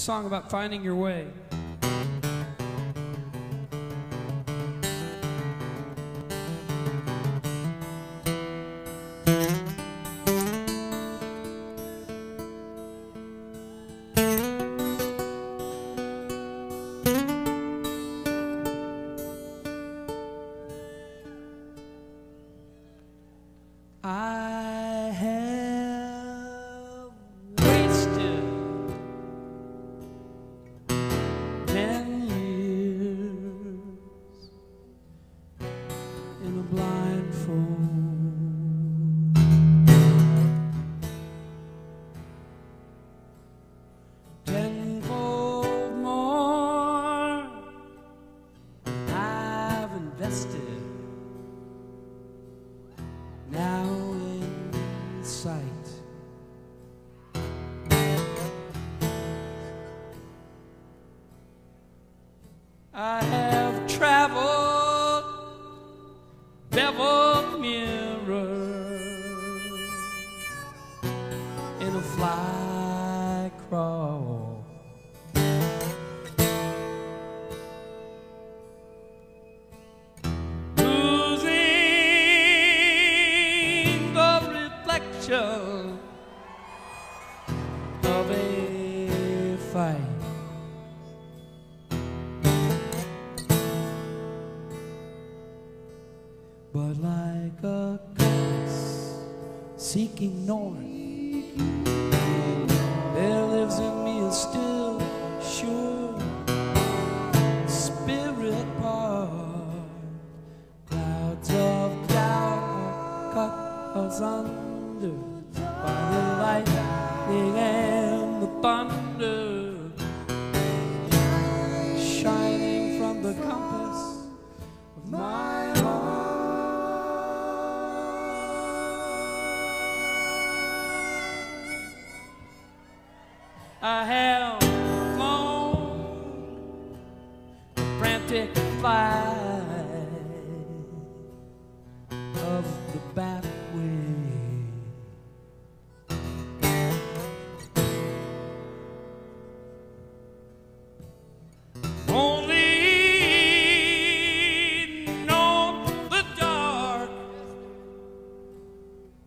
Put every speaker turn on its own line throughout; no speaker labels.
song about finding your way. Blindfold. Tenfold more I've invested now in sight. I beveled mirror in a fly crawl. Losing the reflection of a fight. But like a compass seeking north, there lives in me a still sure spirit part. Clouds of doubt cut us under by the lightning and the thunder, I have flown the frantic flight of the bat wing. Only know the dark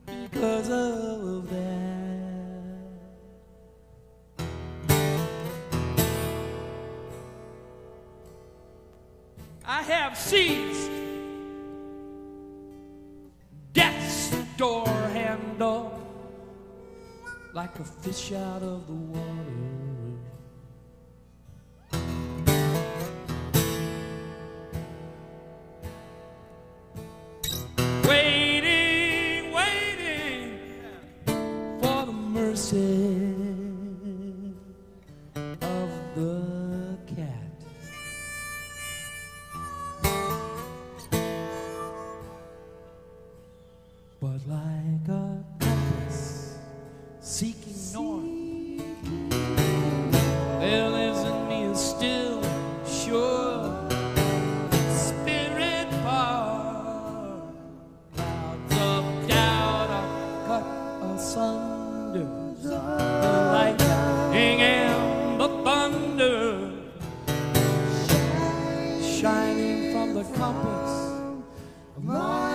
because of I have seized death's door handle like a fish out of the water. Waiting, waiting for the mercy But like a compass seeking north, there lives in me a still, sure spirit part. Clouds of doubt are cut asunder. The lightning and the thunder shining from the compass of my.